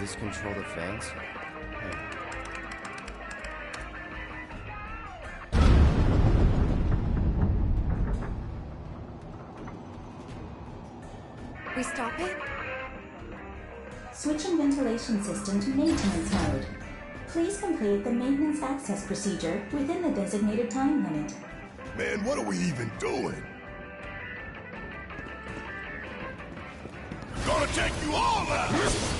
this control the fans? Hey. We stop it? Switching ventilation system to maintenance mode. Please complete the maintenance access procedure within the designated time limit. Man, what are we even doing? Gonna take you all out!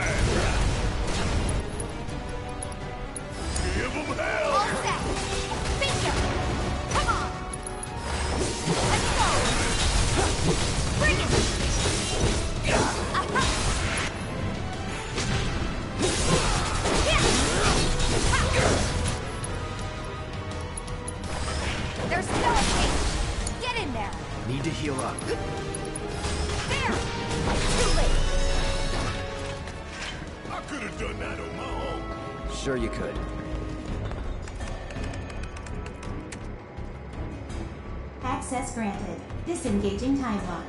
Need to heal up. There. Too late. I could have done that on my own. Sure you could. Access granted. Disengaging time lock.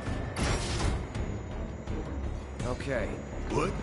Okay. What?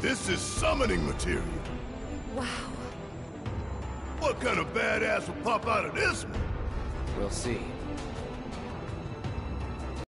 This is summoning material. Wow. What kind of badass will pop out of this one? We'll see.